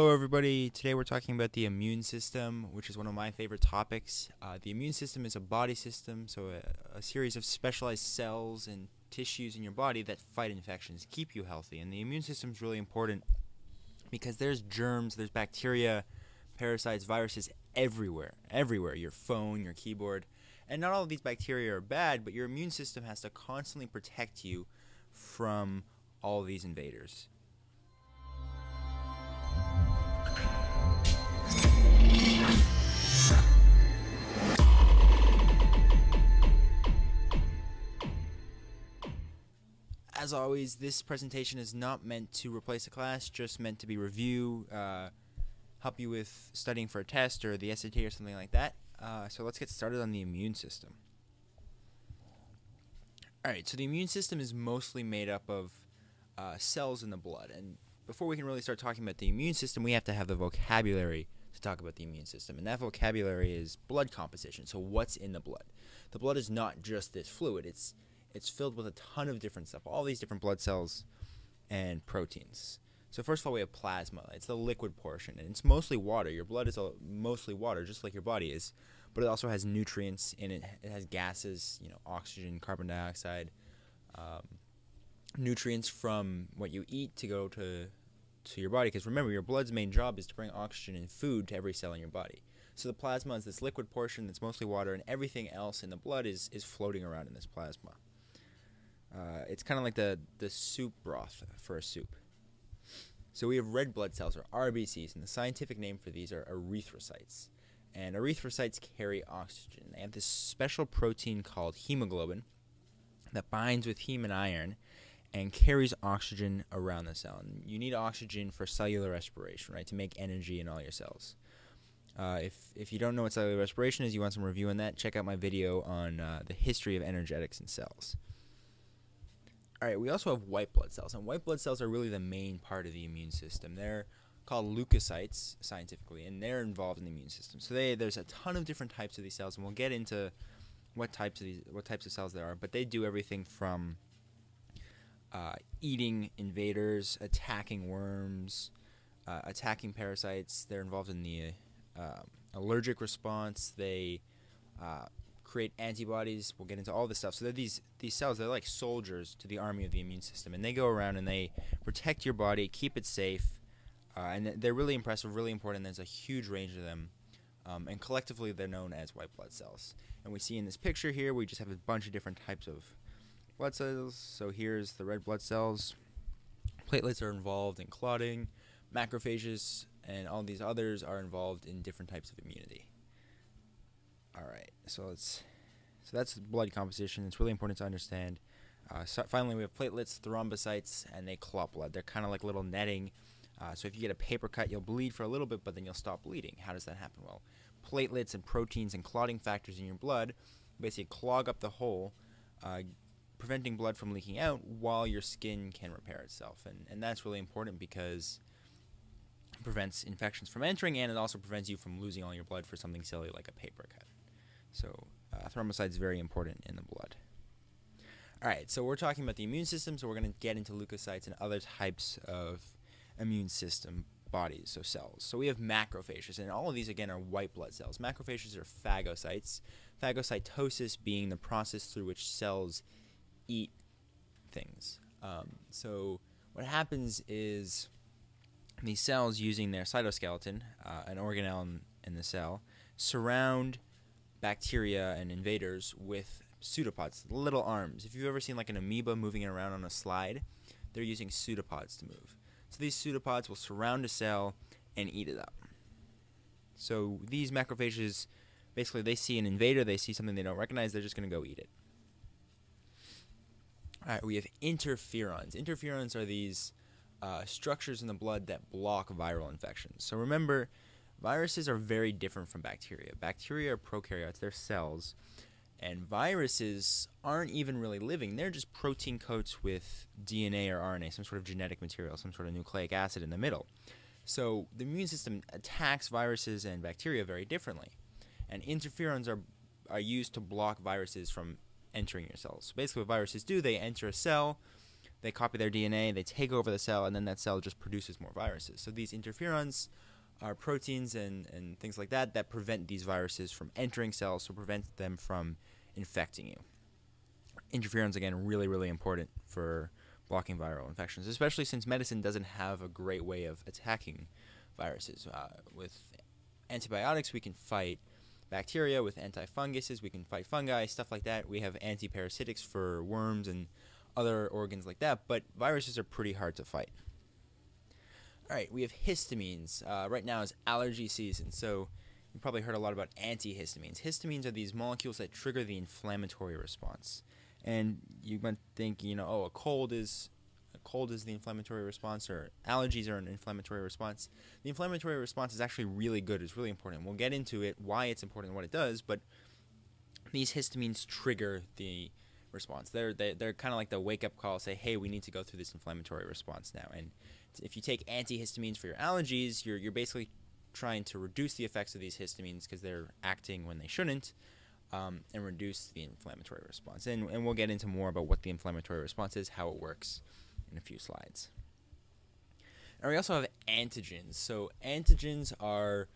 Hello, everybody. Today we're talking about the immune system, which is one of my favorite topics. Uh, the immune system is a body system, so a, a, series of specialized cells and tissues in your body that fight infections, keep you healthy. And the immune system is really important because there's germs, there's bacteria, parasites, viruses everywhere, everywhere. Your phone, your keyboard. And not all of these bacteria are bad, but your immune system has to constantly protect you from all these invaders. As always, this presentation is not meant to replace a class, just meant to be review, uh, help you with studying for a test or the SAT or something like that. Uh, so let's get started on the immune system. Alright, so the immune system is mostly made up of uh, cells in the blood. And before we can really start talking about the immune system, we have to have the vocabulary to talk about the immune system. And that vocabulary is blood composition. So what's in the blood? The blood is not just this fluid, it's it's filled with a ton of different stuff, all these different blood cells and proteins. So first of all, we have plasma. It's the liquid portion, and it's mostly water. Your blood is mostly water, just like your body is, but it also has nutrients in it. It has gases, you know, oxygen, carbon dioxide, um, nutrients from what you eat to go to to your body. Because remember, your blood's main job is to bring oxygen and food to every cell in your body. So the plasma is this liquid portion that's mostly water, and everything else in the blood is is floating around in this plasma. Uh, it's kind of like the, the soup broth for a soup. So we have red blood cells, or RBCs, and the scientific name for these are erythrocytes. And erythrocytes carry oxygen. They have this special protein called hemoglobin that binds with heme and iron and carries oxygen around the cell. And you need oxygen for cellular respiration, right, to make energy in all your cells. Uh, if, if you don't know what cellular respiration is, you want some review on that, check out my video on uh, the history of energetics in cells. All right, we also have white blood cells, and white blood cells are really the main part of the immune system. They're called leukocytes scientifically, and they're involved in the immune system. So they, there's a ton of different types of these cells, and we'll get into what types of these what types of cells there are. But they do everything from uh, eating invaders, attacking worms, uh, attacking parasites. They're involved in the uh, allergic response. They uh, create antibodies. We'll get into all this stuff. So these these cells. They're like soldiers to the army of the immune system, and they go around and they protect your body, keep it safe, uh, and they're really impressive, really important. There's a huge range of them, um, and collectively they're known as white blood cells. And we see in this picture here, we just have a bunch of different types of blood cells. So here's the red blood cells. Platelets are involved in clotting, macrophages, and all these others are involved in different types of immunity. All right, so let's. So that's blood composition. It's really important to understand. Uh, so finally, we have platelets, thrombocytes, and they clot blood. They're kind of like little netting. Uh, so if you get a paper cut, you'll bleed for a little bit, but then you'll stop bleeding. How does that happen? Well, platelets and proteins and clotting factors in your blood basically clog up the hole, uh, preventing blood from leaking out while your skin can repair itself. And, and that's really important because it prevents infections from entering and it also prevents you from losing all your blood for something silly like a paper cut. So uh, thrombocytes very important in the blood. All right, so we're talking about the immune system, so we're going to get into leukocytes and other types of immune system bodies, so cells. So we have macrophages, and all of these again are white blood cells. Macrophages are phagocytes. Phagocytosis being the process through which cells eat things. Um, so what happens is these cells, using their cytoskeleton, uh, an organelle in, in the cell, surround bacteria and invaders with pseudopods, little arms. If you've ever seen like an amoeba moving around on a slide, they're using pseudopods to move. So these pseudopods will surround a cell and eat it up. So these macrophages, basically, they see an invader, they see something they don't recognize, they're just going to go eat it. All right, we have interferons. Interferons are these uh, structures in the blood that block viral infections. So remember, Viruses are very different from bacteria. Bacteria are prokaryotes, they're cells. And viruses aren't even really living. They're just protein coats with DNA or RNA, some sort of genetic material, some sort of nucleic acid in the middle. So the immune system attacks viruses and bacteria very differently. And interferons are, are used to block viruses from entering your cells. So basically, what viruses do, they enter a cell, they copy their DNA, they take over the cell, and then that cell just produces more viruses. So these interferons are proteins and, and things like that that prevent these viruses from entering cells, so prevent them from infecting you. Interferons, again, really, really important for blocking viral infections, especially since medicine doesn't have a great way of attacking viruses. Uh, with antibiotics, we can fight bacteria. With antifunguses, we can fight fungi, stuff like that. We have antiparasitics for worms and other organs like that, but viruses are pretty hard to fight. All right, we have histamines. Uh, right now is allergy season, so you probably heard a lot about antihistamines. Histamines are these molecules that trigger the inflammatory response. And you might think, you know, oh, a cold is a cold is the inflammatory response, or allergies are an inflammatory response. The inflammatory response is actually really good. It's really important. We'll get into it, why it's important, and what it does. But these histamines trigger the response. They're they, they're kind of like the wake up call. Say, hey, we need to go through this inflammatory response now. And if you take antihistamines for your allergies, you're you're basically trying to reduce the effects of these histamines because they're acting when they shouldn't, um, and reduce the inflammatory response. And and we'll get into more about what the inflammatory response is, how it works, in a few slides. And we also have antigens. So antigens are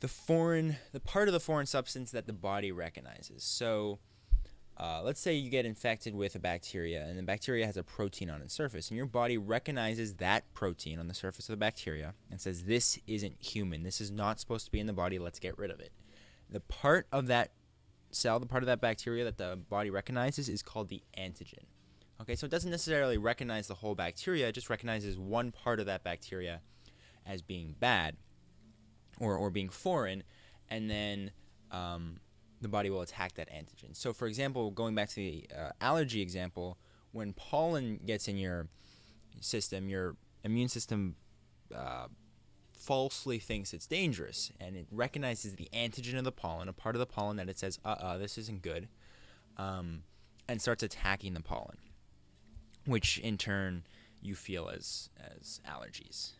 the foreign, the part of the foreign substance that the body recognizes. So uh, let's say you get infected with a bacteria, and the bacteria has a protein on its surface, and your body recognizes that protein on the surface of the bacteria and says, This isn't human. This is not supposed to be in the body. Let's get rid of it. The part of that cell, the part of that bacteria that the body recognizes, is called the antigen. Okay, so it doesn't necessarily recognize the whole bacteria, it just recognizes one part of that bacteria as being bad or, or being foreign, and then. Um, the body will attack that antigen. So, for example, going back to the uh, allergy example, when pollen gets in your system, your immune system uh, falsely thinks it's dangerous and it recognizes the antigen of the pollen, a part of the pollen that it says, uh uh, this isn't good, um, and starts attacking the pollen, which in turn you feel as, as allergies.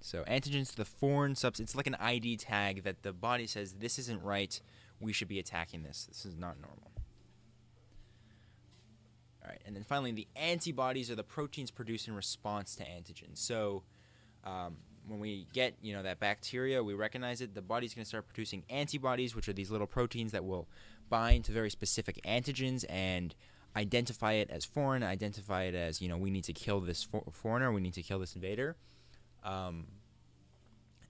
So, antigens, to the foreign substance, it's like an ID tag that the body says, this isn't right we should be attacking this. This is not normal. All right, and then finally, the antibodies are the proteins produced in response to antigens. So, um, when we get you know that bacteria, we recognize it. The body's going to start producing antibodies, which are these little proteins that will bind to very specific antigens and identify it as foreign, identify it as you know we need to kill this for- foreigner, we need to kill this invader. Um,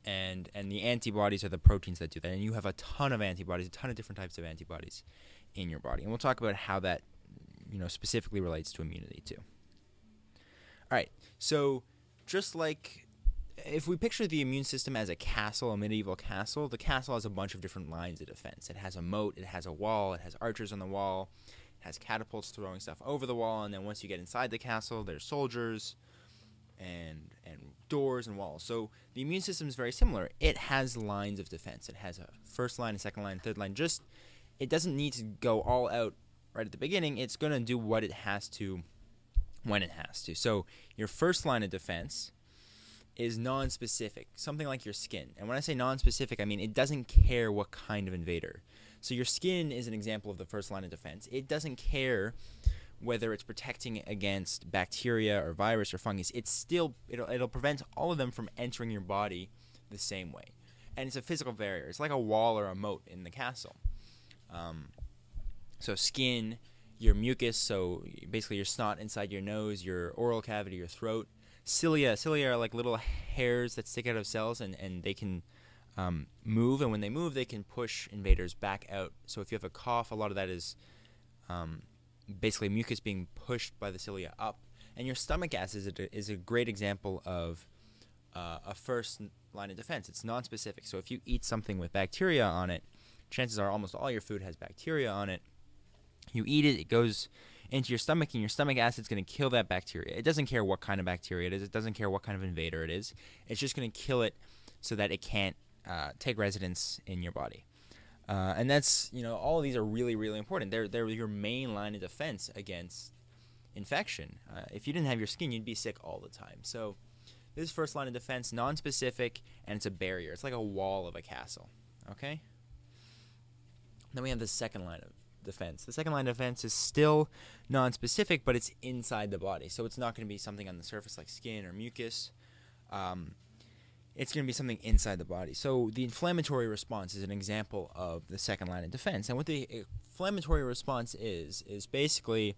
and and the antibodies are the proteins that do that. And you have a ton of antibodies, a ton of different types of antibodies in your body, and we'll talk about how that you know specifically relates to immunity too. All right, so just like if we picture the immune system as a castle, a medieval castle, the castle has a bunch of different lines of defense. It has a moat, it has a wall, it has archers on the wall, it has catapults throwing stuff over the wall, and then once you get inside the castle, there's soldiers and and doors and walls. So the immune system is very similar. It has lines of defense. It has a first line, a second line, third line. Just it doesn't need to go all out right at the beginning. It's going to do what it has to when it has to. So your first line of defense is non-specific, something like your skin. And when I say non-specific, I mean it doesn't care what kind of invader. So your skin is an example of the first line of defense. It doesn't care whether it's protecting against bacteria or virus or fungus, it's still it'll it'll prevent all of them from entering your body the same way. And it's a physical barrier. It's like a wall or a moat in the castle. Um, so skin, your mucus, so basically your snot inside your nose, your oral cavity, your throat. Cilia, cilia are like little hairs that stick out of cells, and and they can um, move, and when they move, they can push invaders back out. So if you have a cough, a lot of that is um, basically mucus being pushed by the cilia up. And your stomach acid is a, is a great example of uh, a first line of defense. It's non-specific. So if you eat something with bacteria on it, chances are almost all your food has bacteria on it. You eat it, it goes into your stomach, and your stomach acid is going to kill that bacteria. It doesn't care what kind of bacteria it is. It doesn't care what kind of invader it is. It's just going to kill it so that it can't uh, take residence in your body. Uh, and that's you know all these are really really important. They're they're your main line of defense against infection. Uh, if you didn't have your skin, you'd be sick all the time. So this first line of defense, non-specific, and it's a barrier. It's like a wall of a castle. Okay. Then we have the second line of defense. The second line of defense is still non-specific, but it's inside the body, so it's not going to be something on the surface like skin or mucus. Um, it's going to be something inside the body. So the inflammatory response is an example of the second line of defense. And what the inflammatory response is is basically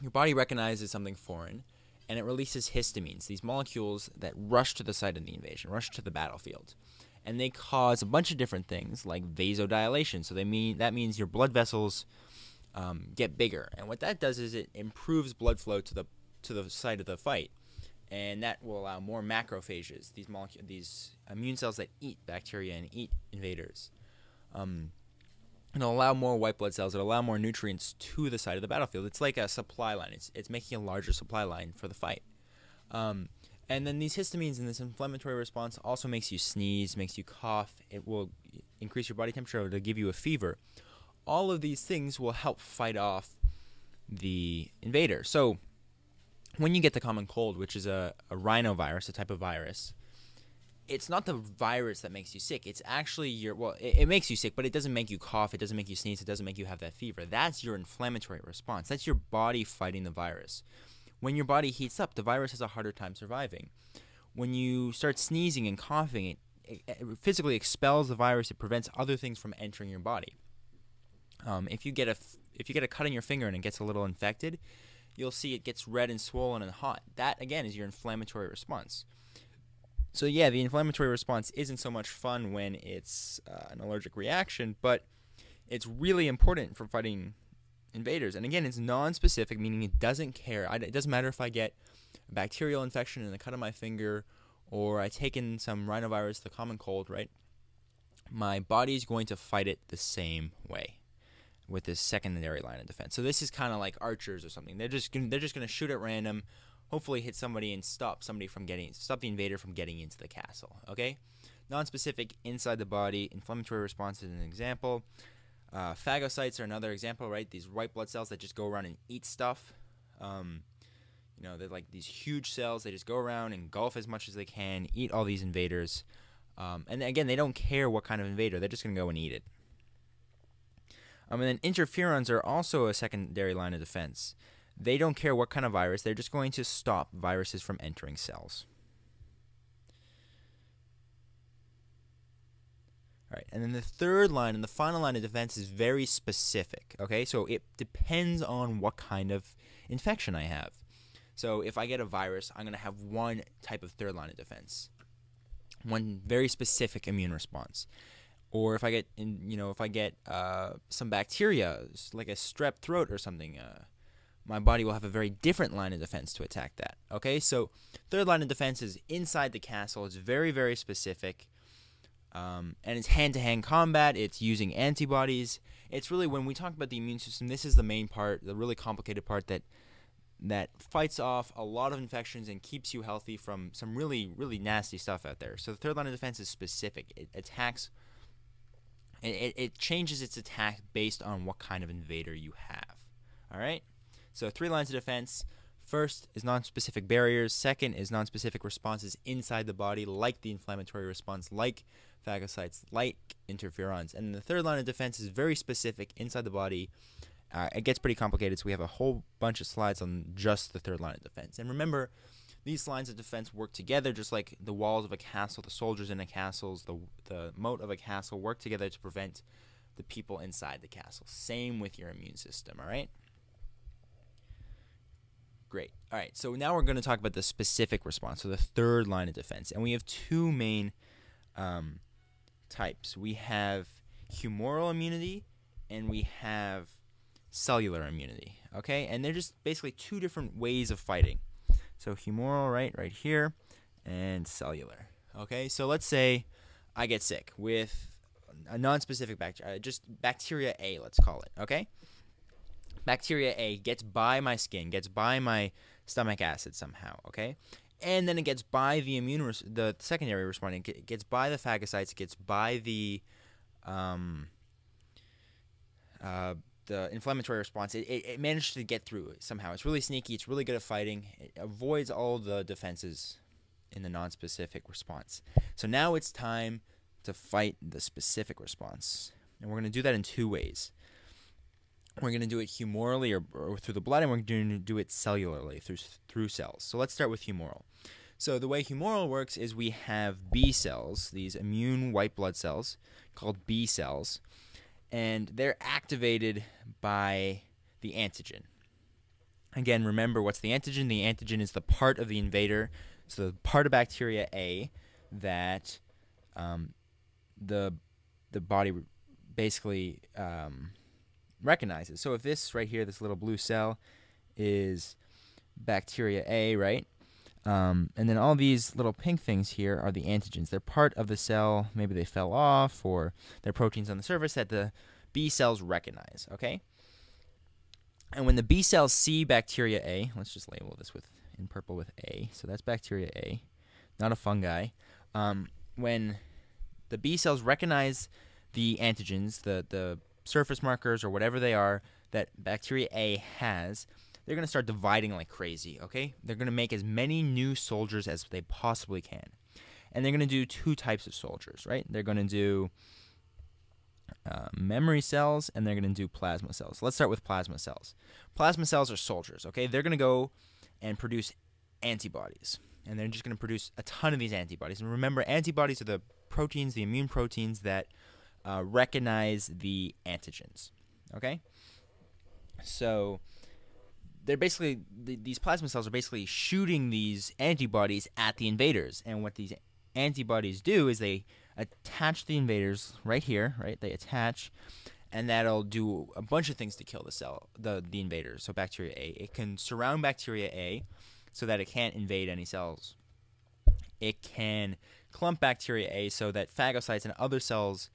your body recognizes something foreign and it releases histamines, these molecules that rush to the site of the invasion, rush to the battlefield. And they cause a bunch of different things like vasodilation. So they mean that means your blood vessels um, get bigger. And what that does is it improves blood flow to the to the site of the fight and that will allow more macrophages, these molecule, these immune cells that eat bacteria and eat invaders. Um, and it'll allow more white blood cells. It'll allow more nutrients to the side of the battlefield. It's like a supply line. It's it's making a larger supply line for the fight. Um, and then these histamines and this inflammatory response also makes you sneeze, makes you cough. It will increase your body temperature. It'll give you a fever. All of these things will help fight off the invader. So when you get the common cold, which is a, a rhinovirus, a type of virus, it's not the virus that makes you sick. It's actually your well, it, it, makes you sick, but it doesn't make you cough. It doesn't make you sneeze. It doesn't make you have that fever. That's your inflammatory response. That's your body fighting the virus. When your body heats up, the virus has a harder time surviving. When you start sneezing and coughing, it, it, it physically expels the virus. It prevents other things from entering your body. Um, if you get a if you get a cut on your finger and it gets a little infected, you'll see it gets red and swollen and hot. That, again, is your inflammatory response. So, yeah, the inflammatory response isn't so much fun when it's uh, an allergic reaction, but it's really important for fighting invaders. And again, it's non-specific, meaning it doesn't care. it doesn't matter if I get a bacterial infection in the cut of my finger, or I take in some rhinovirus, the common cold, right? My body's going to fight it the same way with this secondary line of defense. So this is kind of like archers or something. They're just gonna, they're just going to shoot at random, hopefully hit somebody and stop somebody from getting stop the invader from getting into the castle. Okay, non-specific inside the body inflammatory response is an example. Uh, phagocytes are another example, right? These white blood cells that just go around and eat stuff. Um, you know, they're like these huge cells. They just go around, and engulf as much as they can, eat all these invaders. Um, and again, they don't care what kind of invader. They're just going to go and eat it. Um, and then interferons are also a secondary line of defense. They don't care what kind of virus, they're just going to stop viruses from entering cells. All right, and then the third line and the final line of defense is very specific. Okay, so it depends on what kind of infection I have. So if I get a virus, I'm going to have one type of third line of defense, one very specific immune response or if I get in, you know, if I get uh, some bacteria like a strep throat or something, uh, my body will have a very different line of defense to attack that. Okay, so third line of defense is inside the castle. It's very very specific, um, and it's hand-to-hand combat. It's using antibodies. It's really when we talk about the immune system, this is the main part, the really complicated part that that fights off a lot of infections and keeps you healthy from some really really nasty stuff out there. So the third line of defense is specific. It attacks it, it changes its attack based on what kind of invader you have. All right? So, three lines of defense. First is non-specific barriers. Second is non-specific responses inside the body, like the inflammatory response, like phagocytes, like interferons. And the third line of defense is very specific inside the body. Uh, it gets pretty complicated, so we have a whole bunch of slides on just the third line of defense. And remember, these lines of defense work together, just like the walls of a castle, the soldiers in a castle, the the moat of a castle work together to prevent the people inside the castle. Same with your immune system. All right. Great. All right. So now we're going to talk about the specific response, so the third line of defense, and we have two main um, types. We have humoral immunity, and we have cellular immunity. Okay, and they're just basically two different ways of fighting. So humoral, right, right here, and cellular. Okay, so let's say I get sick with a non-specific bacteria, uh, just bacteria A, let's call it. Okay, bacteria A gets by my skin, gets by my stomach acid somehow. Okay, and then it gets by the immune, res- the secondary response. It gets by the phagocytes, it gets by the um, uh, the inflammatory response, it, it, it, managed to get through somehow. It's really sneaky. It's really good at fighting. It avoids all the defenses in the non-specific response. So now it's time to fight the specific response, and we're going to do that in two ways. we're going to do it humorally or, or, through the blood, and we're going to do it cellularly through through cells. So let's start with humoral. So the way humoral works is we have B cells, these immune white blood cells called B cells, and they're activated by the antigen. Again, remember what's the antigen? The antigen is the part of the invader, so the part of bacteria A that um, the the body basically um, recognizes. So if this right here, this little blue cell, is bacteria A, right? Um, and then all these little pink things here are the antigens. They're part of the cell. Maybe they fell off, or they're proteins on the surface that the B cells recognize. Okay. And when the B cells see bacteria A, let's just label this with in purple with A. So that's bacteria A, not a fungi. Um, when the B cells recognize the antigens, the the surface markers or whatever they are that bacteria A has, they're going to start dividing like crazy, okay? They're going to make as many new soldiers as they possibly can. And they're going to do two types of soldiers, right? They're going to do uh, memory cells and they're going to do plasma cells. Let's start with plasma cells. Plasma cells are soldiers, okay? They're going to go and produce antibodies. And they're just going to produce a ton of these antibodies. And remember, antibodies are the proteins, the immune proteins that uh, recognize the antigens, okay? So they're basically the, these plasma cells are basically shooting these antibodies at the invaders, and what these antibodies do is they attach the invaders right here, right? They attach, and that'll do a bunch of things to kill the cell, the the invaders. So bacteria A, it can surround bacteria A, so that it can't invade any cells. It can clump bacteria A so that phagocytes and other cells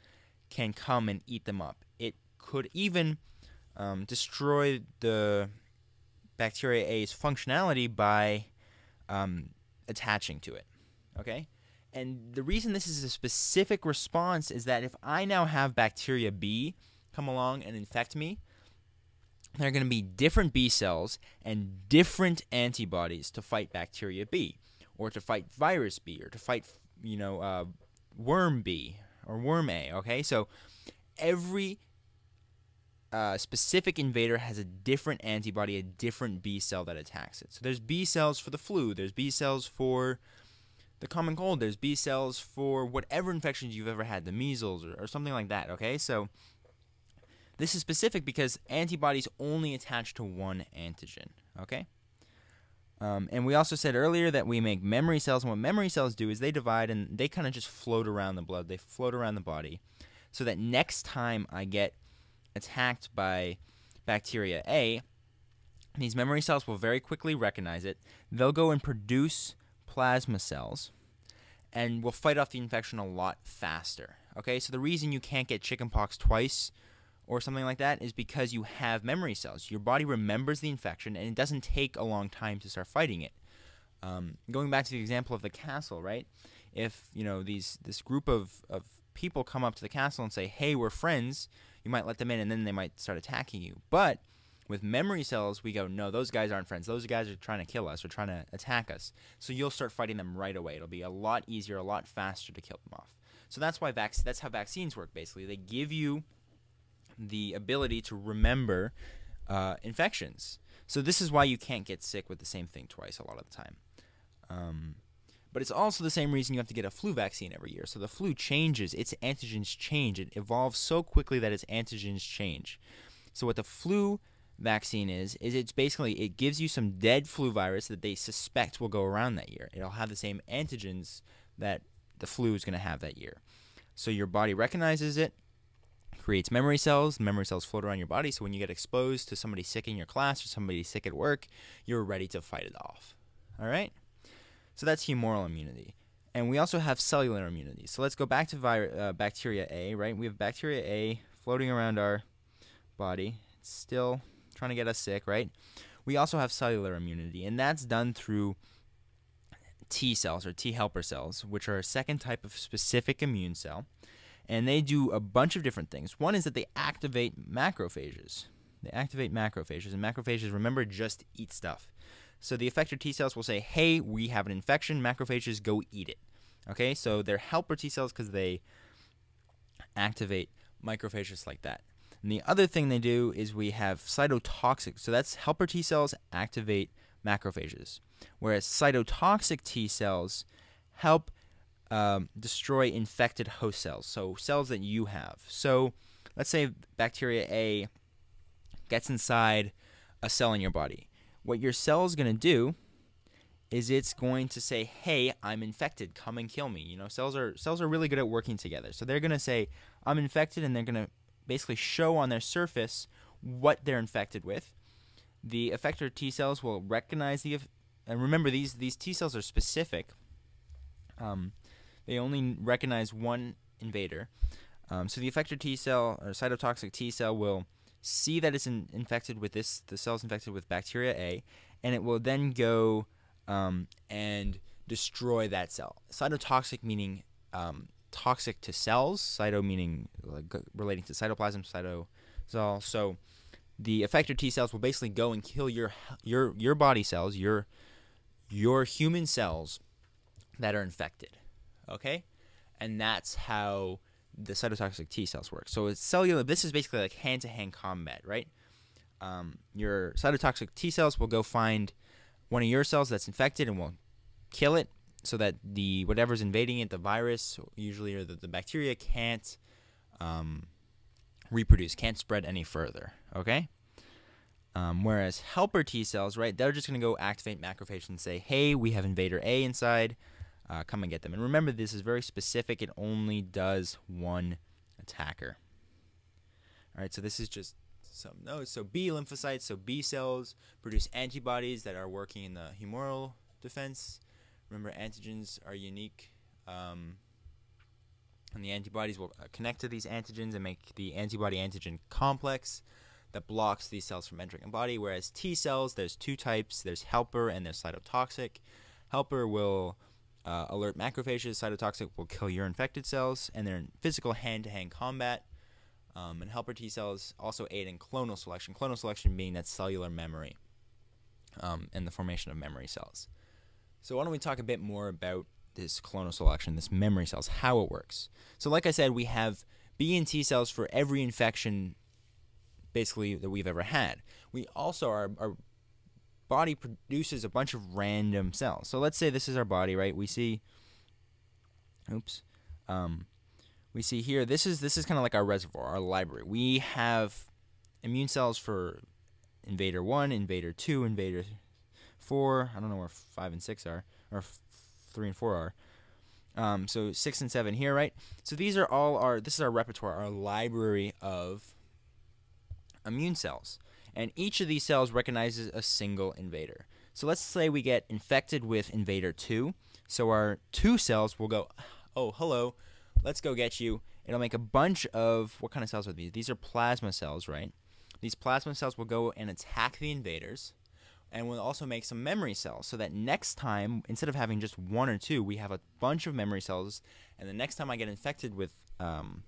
can come and eat them up. It could even um, destroy the bacteria A's functionality by um, attaching to it. Okay? And the reason this is a specific response is that if I now have bacteria B come along and infect me, there are going to be different B cells and different antibodies to fight bacteria B, or to fight virus B, or to fight, you know, uh, worm B or worm A. Okay, so every uh, specific invader has a different antibody, a different B cell that attacks it. So there's B cells for the flu, there's B cells for the common cold, there's B cells for whatever infections you've ever had, the measles or, or something like that, okay? So this is specific because antibodies only attach to one antigen, okay? Um, and we also said earlier that we make memory cells, and what memory cells do is they divide and they kind of just float around the blood, they float around the body, so that next time I get attacked by bacteria A, these memory cells will very quickly recognize it. They'll go and produce plasma cells and will fight off the infection a lot faster. Okay, so the reason you can't get chickenpox twice or something like that is because you have memory cells. Your body remembers the infection and it doesn't take a long time to start fighting it. Um, going back to the example of the castle, right? If you know these this group of, of people come up to the castle and say, "Hey, we're friends," you might let them in and then they might start attacking you. But with memory cells, we go, no, those guys aren't friends. Those guys are trying to kill us or trying to attack us. So you'll start fighting them right away. It'll be a lot easier, a lot faster to kill them off. So that's why vac- that's how vaccines work. Basically, they give you the ability to remember uh, infections. So this is why you can't get sick with the same thing twice a lot of the time. Um, but it's also the same reason you have to get a flu vaccine every year. So the flu changes, its antigens change. It evolves so quickly that its antigens change. So what the flu vaccine is is it's basically it gives you some dead flu virus that they suspect will go around that year. It'll have the same antigens that the flu is going to have that year. So your body recognizes it, creates memory cells. Memory cells float around your body. So when you get exposed to somebody sick in your class or somebody sick at work, you're ready to fight it off. All right? So that's humoral immunity. And we also have cellular immunity. So let's go back to uh, bacteria A, right? We have bacteria A floating around our body, it's still trying to get us sick, right? We also have cellular immunity, and that's done through T cells or T helper cells, which are a second type of specific immune cell. And they do a bunch of different things. One is that they activate macrophages. They activate macrophages, and macrophages, remember, just eat stuff. So the effector T cells will say, hey, we have an infection, macrophages, go eat it. Okay, so they're helper T cells because they activate macrophages like that. And the other thing they do is we have cytotoxic. So that's helper T cells activate macrophages, whereas cytotoxic T cells help um, destroy infected host cells, so cells that you have. So let's say bacteria A gets inside a cell in your body. What your cell is going to do is it's going to say, "Hey, I'm infected. Come and kill me." You know, cells are cells are really good at working together. So they're going to say, "I'm infected," and they're going to basically show on their surface what they're infected with. The effector T cells will recognize the and remember these these T cells are specific. Um, they only recognize one invader. Um, so the effector T cell or cytotoxic T cell will see that it's in, infected with this the cell's infected with bacteria A, and it will then go um, and destroy that cell. Cytotoxic meaning um, toxic to cells. Cyto meaning like, relating to cytoplasm. Cytosol. So the effector T cells will basically go and kill your your your body cells, your your human cells that are infected. Okay, and that's how the cytotoxic T cells work. So it's cellular. This is basically like hand-to-hand combat, right? Um, your cytotoxic T cells will go find one of your cells that's infected and will kill it so that the whatever's invading it, the virus usually or the, the bacteria can't um, reproduce, can't spread any further. Okay. Um, whereas helper T cells, right, they're just going to go activate macrophages and say, "Hey, we have invader A inside. Uh, come and get them." And remember, this is very specific. It only does one attacker. All right, so this is just some notes. So B lymphocytes, so B cells produce antibodies that are working in the humoral defense. Remember, antigens are unique, um, and the antibodies will uh, connect to these antigens and make the antibody-antigen complex that blocks these cells from entering the body. Whereas T cells, there's two types: there's helper and there's cytotoxic. Helper will uh, alert macrophages. Cytotoxic will kill your infected cells, and they're in physical hand-to-hand combat. Um, and helper T cells also aid in clonal selection. Clonal selection being that cellular memory um, and the formation of memory cells. So why don't we talk a bit more about this clonal selection, this memory cells, how it works. So like I said, we have B and T cells for every infection basically that we've ever had. We also our body produces a bunch of random cells. So let's say this is our body, right? We see oops. Um, we see here this is this is kind of like our reservoir, our library. We have immune cells for invader 1, invader 2, invader 4. I don't know where 5 and 6 are or 3 and 4 are. Um, so 6 and 7 here, right? So these are all our this is our repertoire, our library of immune cells. And each of these cells recognizes a single invader. So let's say we get infected with invader 2. So our 2 cells will go, "Oh, hello let's go get you. It'll make a bunch of what kind of cells are these? These are plasma cells, right? These plasma cells will go and attack the invaders and will also make some memory cells so that next time, instead of having just one or two, we have a bunch of memory cells. And the next time I get infected with um,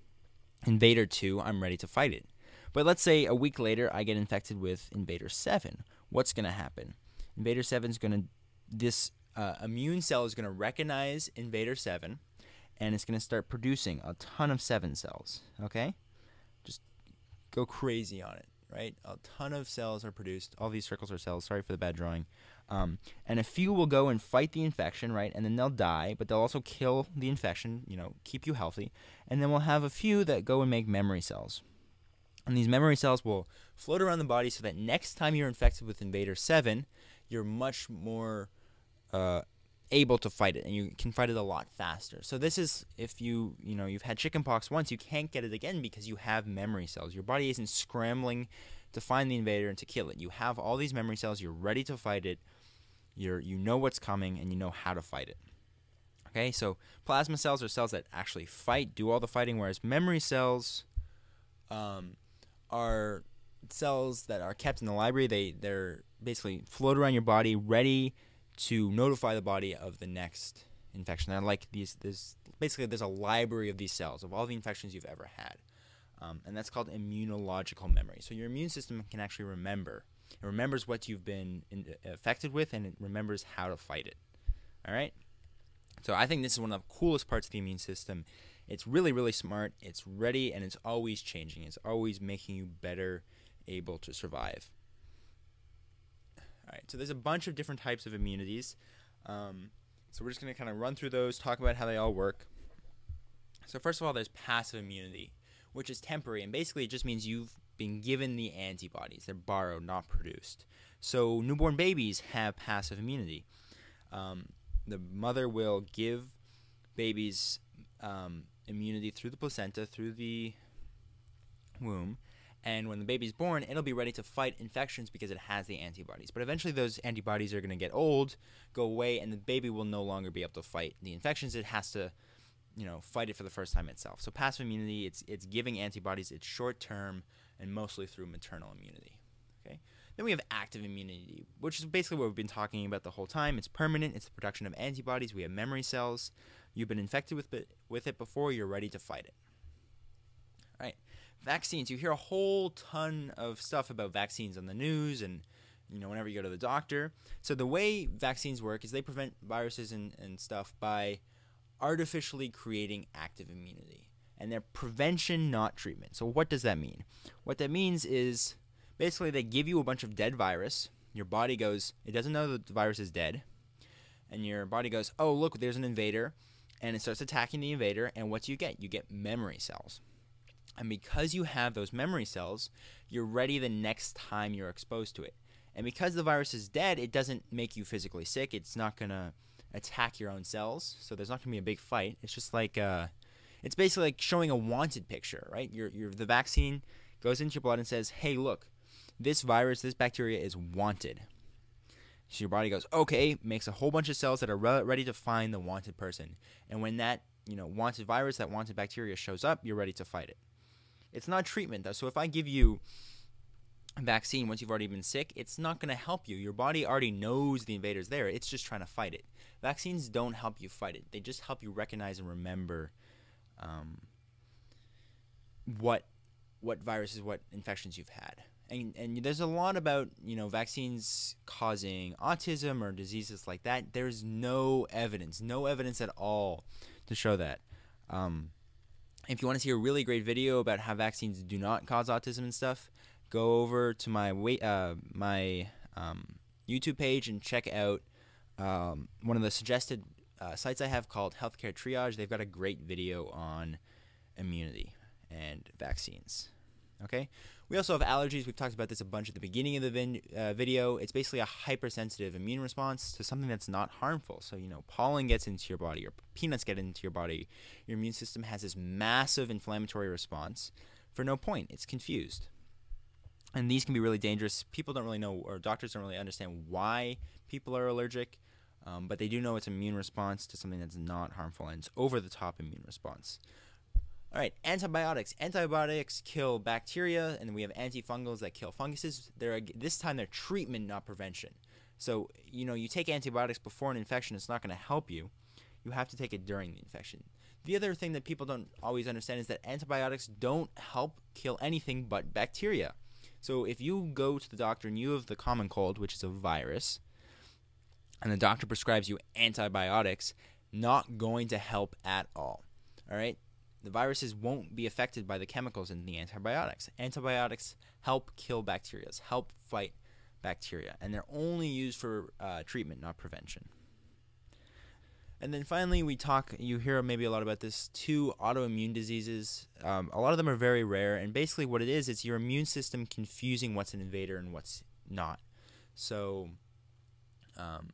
Invader 2, I'm ready to fight it. But let's say a week later, I get infected with Invader 7. What's going to happen? Invader 7 is going to, this uh, immune cell is going to recognize Invader 7 and it's going to start producing a ton of seven cells. Okay, just go crazy on it. Right, a ton of cells are produced. All these circles are cells. Sorry for the bad drawing. Um, and a few will go and fight the infection, right? And then they'll die, but they'll also kill the infection. You know, keep you healthy. And then we'll have a few that go and make memory cells. And these memory cells will float around the body so that next time you're infected with Invader 7, you're much more uh, able to fight it and you can fight it a lot faster. So this is if you, you know, you've had chickenpox once, you can't get it again because you have memory cells. Your body isn't scrambling to find the invader and to kill it. You have all these memory cells, you're ready to fight it. You're you know what's coming and you know how to fight it. Okay? So plasma cells are cells that actually fight, do all the fighting whereas memory cells um, are cells that are kept in the library. They they're basically float around your body ready to notify the body of the next infection. And like these, this basically there's a library of these cells of all the infections you've ever had, um, and that's called immunological memory. So your immune system can actually remember. It remembers what you've been in, affected with, and it remembers how to fight it. All right. So I think this is one of the coolest parts of the immune system. It's really, really smart. It's ready and it's always changing. It's always making you better able to survive. All right, so there's a bunch of different types of immunities. Um, so we're just going to kind of run through those, talk about how they all work. So, first of all, there's passive immunity, which is temporary, and basically it just means you've been given the antibodies. They're borrowed, not produced. So, newborn babies have passive immunity. Um, the mother will give babies um, immunity through the placenta, through the womb. And when the baby's born, it'll be ready to fight infections because it has the antibodies. But eventually, those antibodies are going to get old, go away, and the baby will no longer be able to fight the infections. It has to, you know, fight it for the first time itself. So passive immunity, it's it's giving antibodies. It's short term and mostly through maternal immunity. Okay. Then we have active immunity, which is basically what we've been talking about the whole time. It's permanent. It's the production of antibodies. We have memory cells. You've been infected with it, with it before, you're ready to fight it. All right. Vaccines. You hear a whole ton of stuff about vaccines on the news and you know whenever you go to the doctor. So the way vaccines work is they prevent viruses and, and stuff by artificially creating active immunity. And they're prevention, not treatment. So what does that mean? What that means is basically they give you a bunch of dead virus. Your body goes, it doesn't know that the virus is dead. And your body goes, oh, look, there's an invader and it starts attacking the invader. And what do you get? You get memory cells. And because you have those memory cells, you're ready the next time you're exposed to it. And because the virus is dead, it doesn't make you physically sick. It's not going to attack your own cells. So there's not going to be a big fight. It's just like, uh, it's basically like showing a wanted picture, right? The vaccine goes into your blood and says, hey, look, this virus, this bacteria is wanted. So your body goes, okay, makes a whole bunch of cells that are re- ready to find the wanted person. And when that, you know, wanted virus, that wanted bacteria shows up, you're ready to fight it. It's not treatment though. So if I give you a vaccine once you've already been sick, it's not going to help you. Your body already knows the invader's there. It's just trying to fight it. Vaccines don't help you fight it. They just help you recognize and remember um, what what viruses, what infections you've had and, and there's a lot about you know vaccines causing autism or diseases like that. There's no evidence, no evidence at all to show that. Um, if you want to see a really great video about how vaccines do not cause autism and stuff, go over to my wait uh, my um, YouTube page and check out um, one of the suggested uh, sites I have called Healthcare Triage. They've got a great video on immunity and vaccines. Okay. We also have allergies. We've talked about this a bunch at the beginning of the vin- uh, video. It's basically a hypersensitive immune response to something that's not harmful. So, you know, pollen gets into your body or peanuts get into your body. Your immune system has this massive inflammatory response for no point. It's confused. And these can be really dangerous. People don't really know, or doctors don't really understand why people are allergic, um, but they do know it's an immune response to something that's not harmful and it's over the top immune response. All right, antibiotics. Antibiotics kill bacteria, and we have antifungals that kill funguses. They're this time they're treatment, not prevention. So you know, you take antibiotics before an infection, it's not going to help you. You have to take it during the infection. The other thing that people don't always understand is that antibiotics don't help kill anything but bacteria. So if you go to the doctor and you have the common cold, which is a virus, and the doctor prescribes you antibiotics, not going to help at all. All right? The viruses won't be affected by the chemicals in the antibiotics. Antibiotics help kill bacteria, help fight bacteria, and they're only used for uh, treatment, not prevention. And then finally, we talk, you hear maybe a lot about this, two autoimmune diseases. Um, a lot of them are very rare, and basically, what it is, it's your immune system confusing what's an invader and what's not. So, um,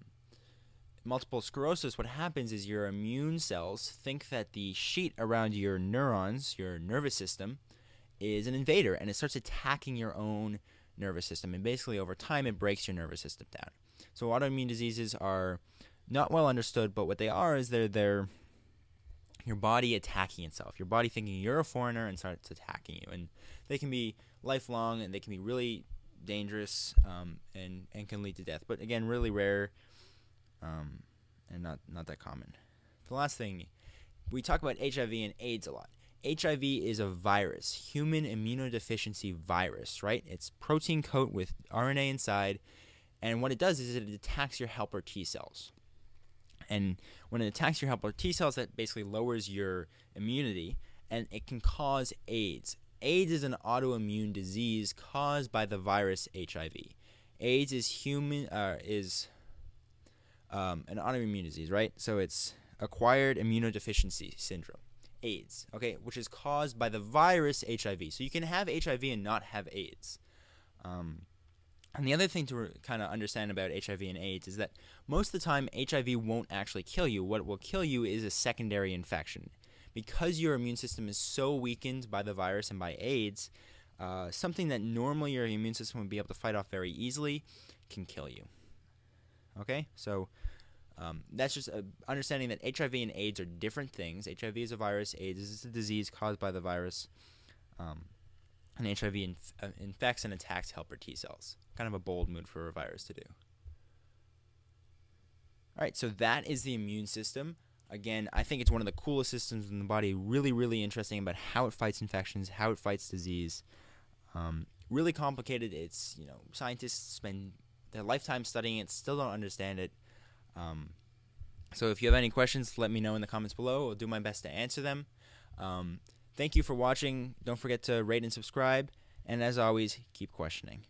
multiple sclerosis, what happens is your immune cells think that the sheet around your neurons, your nervous system, is an invader and it starts attacking your own nervous system. And basically, over time, it breaks your nervous system down. So, autoimmune diseases are not well understood, but what they are is they're, they're your body attacking itself, your body thinking you're a foreigner and starts attacking you. And they can be lifelong and they can be really dangerous um, and, and can lead to death. But again, really rare um, and not not that common. The last thing, we talk about HIV and AIDS a lot. HIV is a virus, human immunodeficiency virus, right? It's protein coat with RNA inside, and what it does is it attacks your helper T cells. And when it attacks your helper T cells, that basically lowers your immunity, and it can cause AIDS. AIDS is an autoimmune disease caused by the virus HIV. AIDS is human uh, is um, an autoimmune disease, right? So it's acquired immunodeficiency syndrome, AIDS, okay, which is caused by the virus HIV. So you can have HIV and not have AIDS. Um, and the other thing to kind of understand about HIV and AIDS is that most of the time HIV won't actually kill you. What will kill you is a secondary infection. Because your immune system is so weakened by the virus and by AIDS, uh, something that normally your immune system would be able to fight off very easily can kill you. Okay, so um, that's just uh, understanding that HIV and AIDS are different things. HIV is a virus, AIDS is a disease caused by the virus, um, and HIV inf- uh, infects and attacks helper T cells. Kind of a bold move for a virus to do. All right, so that is the immune system. Again, I think it's one of the coolest systems in the body. Really, really interesting about how it fights infections, how it fights disease. Um, really complicated. It's you know scientists spend their lifetime studying it, still don't understand it. Um, so if you have any questions, let me know in the comments below. I'll do my best to answer them. Um, thank you for watching. Don't forget to rate and subscribe. And as always, keep questioning.